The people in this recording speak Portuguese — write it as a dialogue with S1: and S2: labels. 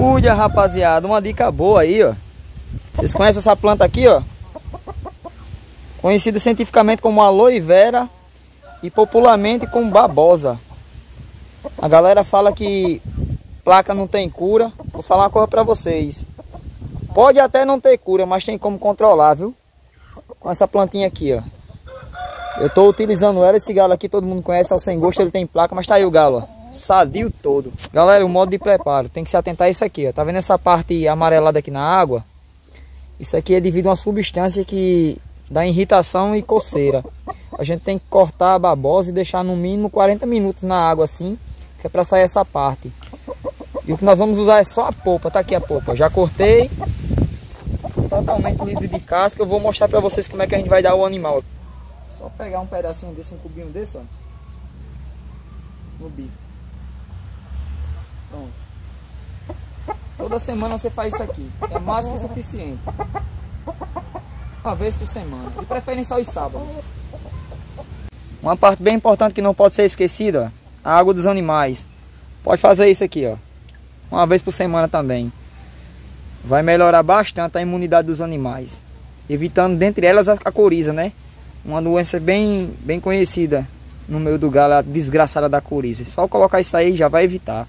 S1: Cuida, rapaziada. Uma dica boa aí, ó. Vocês conhecem essa planta aqui, ó? Conhecida cientificamente como aloe vera e popularmente como babosa. A galera fala que placa não tem cura. Vou falar uma coisa pra vocês. Pode até não ter cura, mas tem como controlar, viu? Com essa plantinha aqui, ó. Eu tô utilizando ela, esse galo aqui todo mundo conhece, é o sem gosto, ele tem placa, mas tá aí o galo, ó sadio todo. Galera, o modo de preparo, tem que se atentar a isso aqui, ó. Tá vendo essa parte amarelada aqui na água? Isso aqui é devido a uma substância que dá irritação e coceira. A gente tem que cortar a babosa e deixar no mínimo 40 minutos na água assim, que é para sair essa parte. E o que nós vamos usar é só a polpa, tá aqui a polpa. Já cortei, totalmente livre de casca. Eu vou mostrar para vocês como é que a gente vai dar o animal. Só pegar um pedacinho desse, um cubinho desse, ó. No bico. Toda semana você faz isso aqui. É mais que suficiente. Uma vez por semana. De preferência aos sábados. Uma parte bem importante que não pode ser esquecida, a água dos animais. Pode fazer isso aqui, ó. Uma vez por semana também. Vai melhorar bastante a imunidade dos animais. Evitando, dentre elas, a coriza, né? Uma doença bem, bem conhecida no meio do galo, a desgraçada da coriza. Só colocar isso aí já vai evitar.